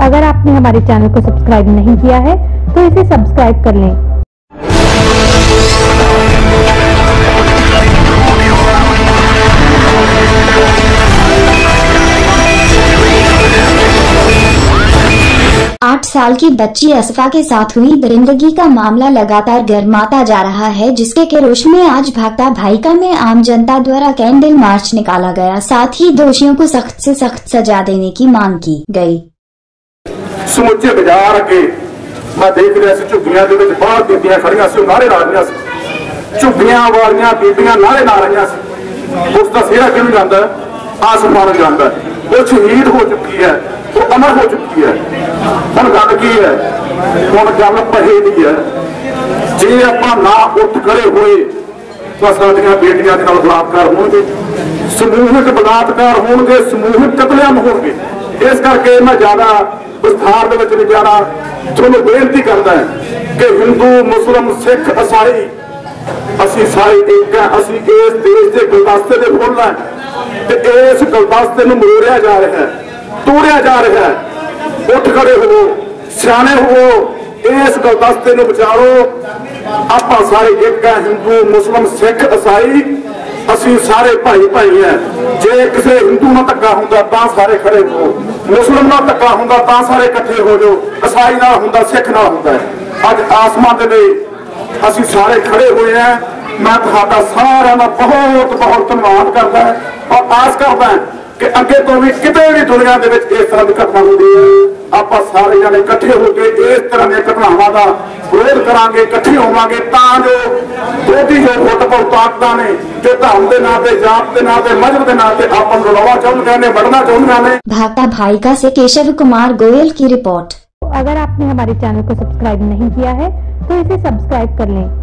अगर आपने हमारे चैनल को सब्सक्राइब नहीं किया है तो इसे सब्सक्राइब कर लें। आठ साल की बच्ची असफा के साथ हुई दरिंदगी का मामला लगातार गर्माता जा रहा है, जिसके केरोश में आज भागता भाईका में आम जनता द्वारा कैंडल मार्च निकाला गया। साथ ही दोषियों को सख्त से सख्त सजा देने की मांग की गई। ਸਮੁੱਚੇ ਬਾਜ਼ਾਰ ਅੱਗੇ ਮੈਂ ਦੇਖ ਰਿਹਾ ਸੀ ਝੁੱਗੀਆਂ ਦੇ ਵਿੱਚ ਬਾਹਰ ਬੀਬੀਆਂ ਖੜੀਆਂ ਸੀ ਨਾਰੇ ਲਾ ਰਹੀਆਂ ਸੀ। ਝੁੱਗੀਆਂ ਵਾਲੀਆਂ ਬੀਬੀਆਂ ਨਾਰੇ ਲਾ ਰਹੀਆਂ ਸੀ। ਉਸ ਦਾ ਸਿਹਰਾ ਕਿਹਨੂੰ ਜਾਂਦਾ? ਆਸਮਾਨ ਜਾਂਦਾ। ਉਹ ਸ਼ਹੀਦ ਹੋ ਚੁੱਕੀ ਹੈ, ਉਹ ਅਮਰ ਹੋ ਚੁੱਕੀ ਹੈ। ਹੁਣ ਗੱਲ ਕੀ ਹੈ? ਹੁਣ ਗੱਲ ਪਹੇ ਦੀ ਹੈ। ਜੇ ਆਪਾਂ ਨਾ ਉੱਠ ਖੜੇ ਹੋਏ, ਤਾਂ ਸਾਡੀਆਂ ਬੇਟੀਆਂ ਦੇ ਨਾਲ ਬਲਾਤਕਾਰ ਹੋਣਗੇ, ਸਮੂਹਿਕ ਬਲਾਤਕਾਰ ਹੋਣਗੇ, ਸਮੂਹਿਕ ਕਤਲੇਆਮ ਹੋਣਗੇ। ਇਸ ਕਰਕੇ ਮੈਂ ਜ਼ਿਆਦਾ ਵਿਸਥਾਰ ਦੇ ਵਿੱਚ ਨਹੀਂ ਜਾਣਾ ਤੁਹਾਨੂੰ ਬੇਨਤੀ ਕਰਦਾ ਕਿ ਹਿੰਦੂ, ਮੁਸਲਮ, ਸਿੱਖ ਈਸਾਈ ਅਸੀਂ ਸਾਰੇ ਇੱਕ ਹਾਂ, ਅਸੀਂ ਇਸ ਦੇਸ਼ ਦੇ ਗੁਲਦਸਤੇ ਦੇ ਫੁੱਲ ਹਾਂ ਤੇ ਇਸ ਗੁਲਦਸਤੇ ਨੂੰ ਮਰੋੜਿਆ ਜਾ ਰਿਹਾ ਹੈ, ਤੋੜਿਆ ਜਾ ਰਿਹਾ ਹੈ। ਉੱਠ ਖੜੇ ਹੋਵੋ, ਸਿਆਣੇ ਹੋਵੋ, ਇਸ ਗੁਲਦਸਤੇ ਨੂੰ ਬਚਾਓ। ਆਪਾਂ ਸਾਰੇ ਇੱਕ ਹੈ, ਹਿੰਦੂ, ਮੁਸਲਮ, ਸਿੱਖ ਇਸਾਈ ਅਸੀਂ ਸਾਰੇ ਭਾਈ ਭਾਈ ਹੈ ਜੇ ਕਿਸੇ ਹਿੰਦੂ ਨਾਲ ਧੱਕਾ ਹੁੰਦਾ ਤਾਂ ਸਾਰੇ ਖੜੇ ਹੋ। ਮੁਸਲਮ ਨਾਲ ਧੱਕਾ ਹੁੰਦਾ ਤਾਂ ਸਾਰੇ ਇਕੱਠੇ ਹੋ ਜਾਓ। ਈਸਾਈ ਨਾਲ ਹੁੰਦਾ, ਸਿੱਖ ਨਾਲ ਹੁੰਦਾ ਅੱਜ ਆਸਮਾਨ ਦੇ ਲਈ ਅਸੀਂ ਸਾਰੇ ਖੜੇ ਹੋਏ ਹਾਂ। ਮੈਂ ਤੁਹਾਡਾ ਸਾਰਿਆਂ ਦਾ ਬਹੁਤ ਬਹੁਤ ਧੰਨਵਾਦ ਕਰਦਾ ਔਰ ਆਸ ਕਰਦਾ ਕਿ ਅੱਗੇ ਤੋਂ ਵੀ ਕਿਤੇ ਵੀ ਦੁਨੀਆ ਦੇ ਵਿੱਚ ਇਸ ਤਰ੍ਹਾਂ ਦੀ ਘਟਨਾ ਹੁੰਦੀ ਹੈ। ਆਪਾਂ ਸਾਰੇ ਜਣੇ ਇਕੱਠੇ ਹੋ ਕੇ ਇਸ ਤਰ੍ਹਾਂ ਦੀਆਂ ਘਟਨਾਵਾਂ ਦਾ ਵਿਰੋਧ ਕਰਾਂਗੇ, ਇਕੱਠੇ ਹੋਵਾਂਗੇ ਤਾਂ ਜੋ ਵਿਰੋਧੀ ਜੋ ਫੁੱਟਪਾਉ ਤਾਕਤਾਂ ਨੇ ਜੋ ਧਰਮ ਦੇ ਨਾਂ ਤੇ ਜਾਤ ਦੇ ਨਾਂ ਤੇ ਮਜ਼ਹਬ ਦੇ ਨਾਂ ਤੇ ਆਪਾਂ ਨੂੰ ਲੜਾਉਣਾ ਚਾਹੁੰਦੀਆਂ ਨੇ ਵੜਨਾ ਚਾਹੁੰਦੀਆਂ ਨੇ भागता भाईका से केशव कुमार गोयल की रिपोर्ट अगर आपने हमारे चैनल को सब्सक्राइब नहीं किया है तो इसे सब्सक्राइब कर लें